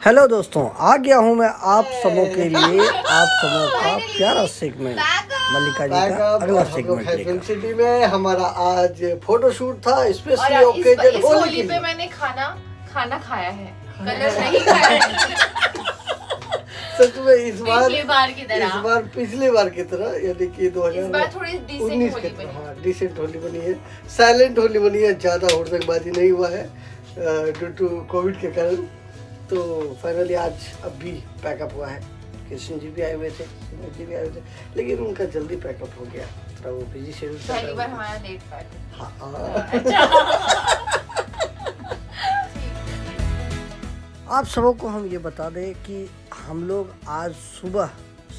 Hello दोस्तों आ गया हूँ मैं आप सबों के लिए आप सबों का प्यारा सेगमेंट मल्लिका जी का अगला सेगमेंट फ़िल्म सिटी में हमारा आज फ़ोटो शूट था स्पेशली इस, ओकेजन इस होली पे मैंने खाना खाना खाया है। कलर नहीं खाया सच में इस बार बार की इस बार पिछली बार की तरह यानी कि दो हज़ार बार उन्नीस होली के बनी। हाँ डिसेंट होली बनी है। साइलेंट होली बनी है ज़्यादा हुड़दंगबाजी नहीं हुआ है ड्यू टू कोविड के कारण। तो फाइनली आज अब भी पैकअप हुआ है। कृष्ण जी भी आए हुए थे जी भी आए हुए थे लेकिन उनका जल्दी पैकअप हो गया। थोड़ा वो बिज़ी शेड्यूल था पहली बार हमारा लेट पैकअप हाँ, हाँ। आप सबों को हम ये बता दें कि हम लोग आज सुबह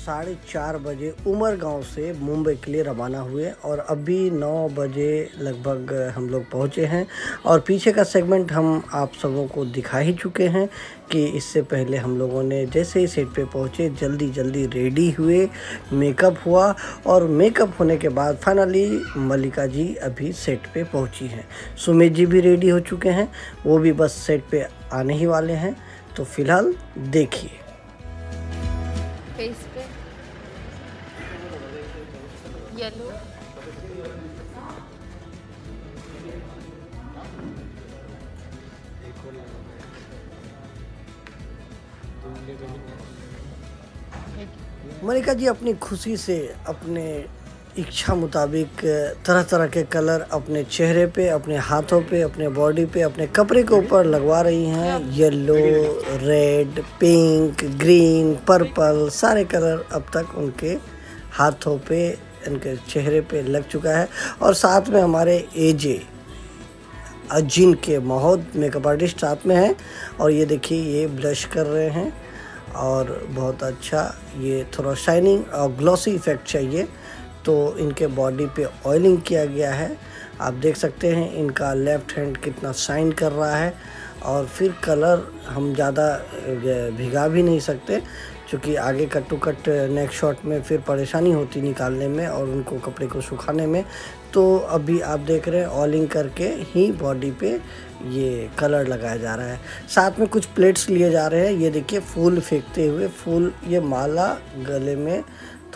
साढ़े चार बजे उमर गाँव से मुंबई के लिए रवाना हुए और अभी नौ बजे लगभग हम लोग पहुँचे हैं। और पीछे का सेगमेंट हम आप सबों को दिखा ही चुके हैं कि इससे पहले हम लोगों ने जैसे ही सेट पे पहुँचे, जल्दी जल्दी रेडी हुए मेकअप हुआ और मेकअप होने के बाद फाइनली मल्लिका जी अभी सेट पे पहुँची हैं। सुमित जी भी रेडी हो चुके हैं, वो भी बस सेट पे आने ही वाले हैं। तो फ़िलहाल देखिए। येलो। मलिका जी, अपनी खुशी से, अपने इच्छा मुताबिक, तरह तरह के कलर अपने चेहरे पे, अपने हाथों पे, अपने बॉडी पे, अपने कपड़े के ऊपर लगवा रही हैं। Yellow, red, pink, green, purple, सारे कलर अब तक उनके हाथों पे उनके चेहरे पे लग चुका है और साथ में हमारे एजे अजिन के माहौद मेकअप आर्टिस्ट साथ में हैं। और ये देखिए, ये ब्लश कर रहे हैं और बहुत अच्छा ये थोड़ा शाइनिंग और ग्लॉसी इफ़ेक्ट चाहिए। तो इनके बॉडी पे ऑयलिंग किया गया है। आप देख सकते हैं, इनका लेफ़्ट हैंड कितना शाइन कर रहा है। और फिर कलर हम ज़्यादा भिगा भी नहीं सकते, क्योंकि आगे cut to cut next shot में फिर परेशानी होती निकालने में और उनको कपड़े को सुखाने में। तो अभी आप देख रहे हैं ऑलिंग करके ही बॉडी पे ये कलर लगाया जा रहा है। साथ में कुछ प्लेट्स लिए जा रहे हैं, ये देखिए, फूल फेंकते हुए, फूल, ये माला गले में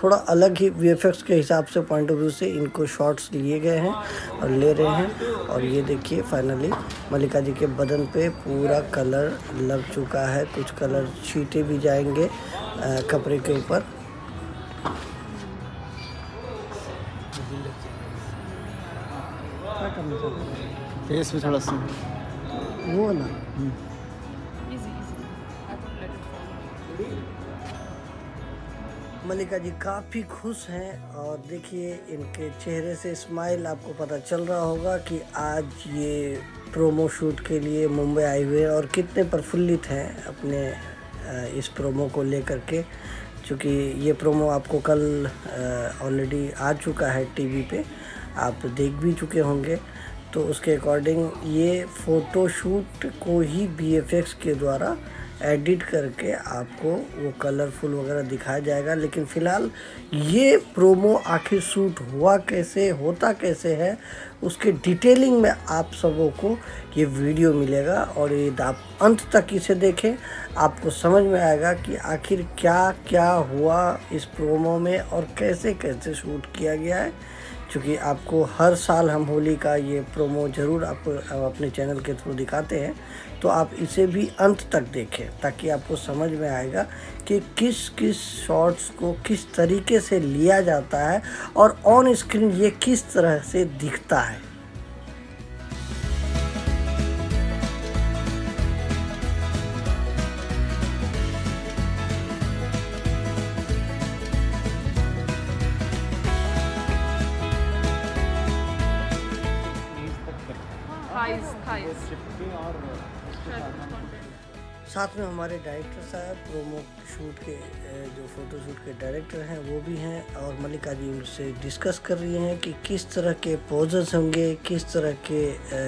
थोड़ा अलग ही वीएफएक्स के हिसाब से पॉइंट ऑफ़ व्यू से इनको शॉट्स लिए गए हैं और ले रहे हैं। और ये देखिए फाइनली मल्लिका जी के बदन पे पूरा कलर लग चुका है। कुछ कलर छीटे भी जाएँगे कपड़े के ऊपर। फेस में थोड़ा सा। वो ना मल्लिका जी काफ़ी खुश हैं और देखिए, इनके चेहरे से स्माइल आपको पता चल रहा होगा कि आज ये प्रोमो शूट के लिए मुंबई आए हुए और कितने प्रफुल्लित हैं अपने इस प्रोमो को लेकर के। क्योंकि ये प्रोमो आपको कल ऑलरेडी आ चुका है टीवी पे, आप देख भी चुके होंगे। तो उसके अकॉर्डिंग ये फ़ोटोशूट को ही बी के द्वारा एडिट करके आपको वो कलरफुल वगैरह दिखाया जाएगा। लेकिन फ़िलहाल ये प्रोमो आखिर शूट हुआ कैसे, होता कैसे है, उसके डिटेलिंग में आप सबों को ये वीडियो मिलेगा और ये आप अंत तक इसे देखें। आपको समझ में आएगा कि आखिर क्या क्या हुआ इस प्रोमो में और कैसे कैसे शूट किया गया है। क्योंकि आपको हर साल हम होली का ये प्रोमो ज़रूर आपको अपने चैनल के थ्रू दिखाते हैं तो आप इसे भी अंत तक देखें, ताकि आपको समझ में आएगा कि किस किस शॉट्स को किस तरीके से लिया जाता है और ऑन स्क्रीन ये किस तरह से दिखता है। साथ में हमारे डायरेक्टर साहब प्रोमो शूट के जो फ़ोटो शूट के डायरेक्टर हैं, वो भी हैं और मल्लिका जी उनसे डिस्कस कर रही हैं कि किस तरह के पोजेस होंगे, किस तरह के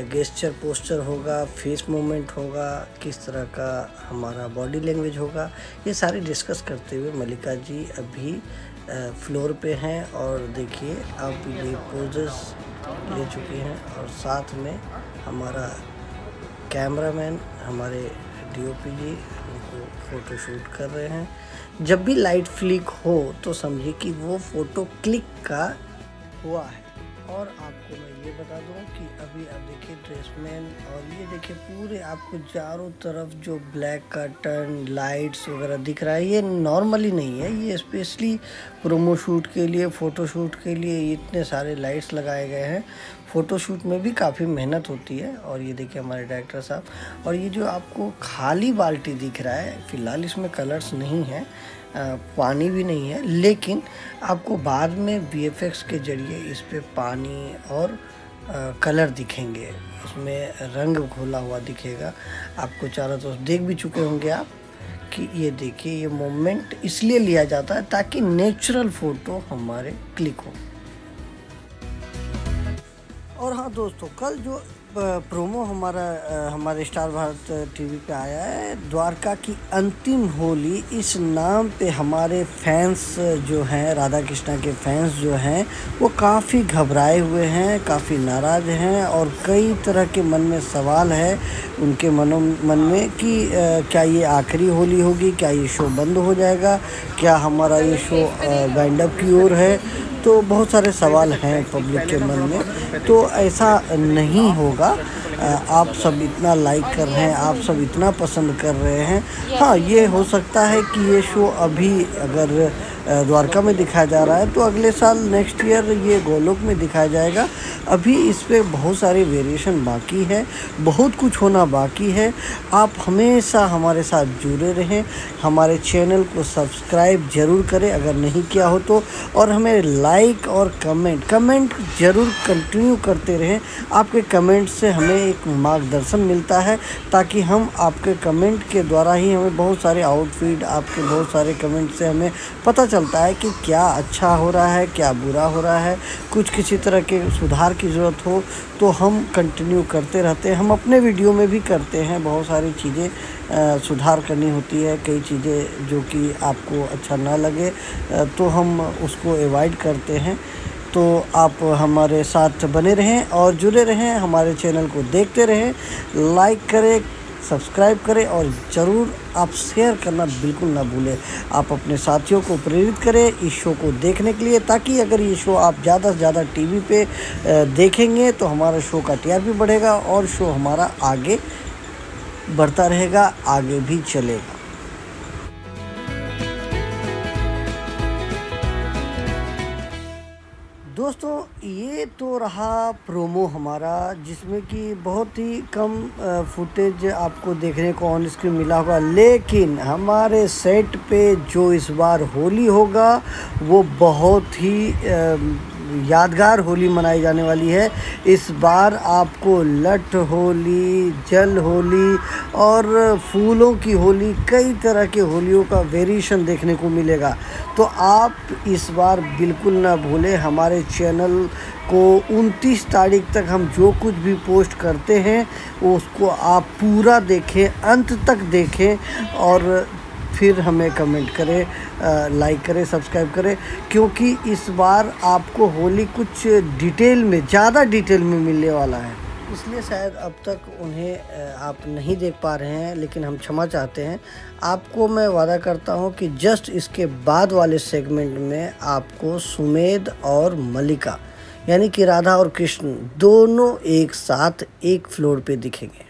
गेस्चर पोस्चर होगा फेस मूवमेंट होगा, किस तरह का हमारा बॉडी लैंग्वेज होगा, ये सारी डिस्कस करते हुए मल्लिका जी अभी फ्लोर पे हैं और देखिए, अब ये पोजेस ले चुके हैं और साथ में हमारा कैमरामैन, हमारे डीओपी जी, उनको फ़ोटो शूट कर रहे हैं। जब भी लाइट फ्लिक हो तो समझिए कि वो फ़ोटो क्लिक का हुआ है। और आपको मैं ये बता दूँ कि अभी आप देखिए ड्रेसमैन और ये देखिए पूरे आपको चारों तरफ़ जो ब्लैक कर्टन लाइट्स वगैरह दिख रहा है, ये नॉर्मली नहीं है। ये स्पेशली प्रोमो शूट के लिए फ़ोटो शूट के लिए इतने सारे लाइट्स लगाए गए हैं। फ़ोटो शूट में भी काफ़ी मेहनत होती है और ये देखिए हमारे डायरेक्टर साहब। और ये जो आपको खाली बाल्टी दिख रहा है, फ़िलहाल इसमें कलर्स नहीं है। पानी भी नहीं है, लेकिन आपको बाद में वी के ज़रिए इस पर पानी और कलर दिखेंगे। उसमें रंग घोला हुआ दिखेगा। आपको चारों तरफ़ देख भी चुके होंगे आप कि ये देखिए, ये मोमेंट इसलिए लिया जाता है ताकि नेचुरल फ़ोटो हमारे क्लिक हो। और हाँ दोस्तों, कल जो प्रोमो हमारा हमारे स्टार भारत टीवी पे आया है। द्वारका की अंतिम होली, इस नाम पे हमारे फैंस जो हैं, राधा कृष्णा के फैंस जो हैं, वो काफ़ी घबराए हुए हैं, काफ़ी नाराज़ हैं और कई तरह के मन में सवाल है उनके मनो, मन में कि क्या ये आखिरी होली होगी? क्या ये शो बंद हो जाएगा? क्या हमारा ये शो वाइंड की ओर है? तो बहुत सारे सवाल हैं पब्लिक के मन में। तो ऐसा नहीं होगा। आप सब इतना लाइक कर रहे हैं, आप सब इतना पसंद कर रहे हैं। हाँ ये हो सकता है कि ये शो अभी अगर द्वारका में दिखाया जा रहा है। तो अगले साल नेक्स्ट ईयर ये गोलोक में दिखाया जाएगा। अभी इस पर बहुत सारी वेरिएशन बाकी है। बहुत कुछ होना बाकी है। आप हमेशा हमारे साथ जुड़े रहें। हमारे चैनल को सब्सक्राइब ज़रूर करें। अगर नहीं किया हो तो। और हमें लाइक और कमेंट कमेंट ज़रूर कंटिन्यू करते रहें। आपके कमेंट से हमें एक मार्गदर्शन मिलता है। ताकि हम आपके कमेंट के द्वारा ही हमें बहुत सारे आउटफिट आपके बहुत सारे कमेंट से हमें पता चलता है कि क्या अच्छा हो रहा है, क्या बुरा हो रहा है। कुछ किसी तरह के सुधार की ज़रूरत हो तो हम कंटिन्यू करते रहते हैं। हम अपने वीडियो में भी करते हैं। बहुत सारी चीज़ें सुधार करनी होती है। कई चीज़ें जो कि आपको अच्छा ना लगे तो हम उसको एवॉइड करते हैं। तो आप हमारे साथ बने रहें और जुड़े रहें। हमारे चैनल को देखते रहें। लाइक करें सब्सक्राइब करें और ज़रूर आप शेयर करना बिल्कुल ना भूलें। आप अपने साथियों को प्रेरित करें इस शो को देखने के लिए, ताकि अगर ये शो आप ज़्यादा से ज़्यादा टीवी पे देखेंगे तो हमारा शो का टी बढ़ेगा और शो हमारा आगे बढ़ता रहेगा, आगे भी चलेगा। दोस्तों, ये तो रहा प्रोमो हमारा, जिसमें कि बहुत ही कम फुटेज आपको देखने को ऑन स्क्रीन मिला होगा। लेकिन हमारे सेट पे जो इस बार होली होगा, वो बहुत ही यादगार होली मनाई जाने वाली है। इस बार आपको लठ होली, जल होली और फूलों की होली, कई तरह के होलियों का वेरिएशन देखने को मिलेगा। तो आप इस बार बिल्कुल ना भूलें, हमारे चैनल को 29 तारीख तक हम जो कुछ भी पोस्ट करते हैं, उसको आप पूरा देखें, अंत तक देखें और फिर हमें कमेंट करें लाइक करें सब्सक्राइब करें, क्योंकि इस बार आपको होली कुछ डिटेल में, ज़्यादा डिटेल में मिलने वाला है। इसलिए शायद अब तक उन्हें आप नहीं देख पा रहे हैं, लेकिन हम क्षमा चाहते हैं। आपको मैं वादा करता हूँ कि जस्ट इसके बाद वाले सेगमेंट में आपको सुमेध और मलिका यानी कि राधा और कृष्ण दोनों एक साथ एक फ्लोर पे दिखेंगे।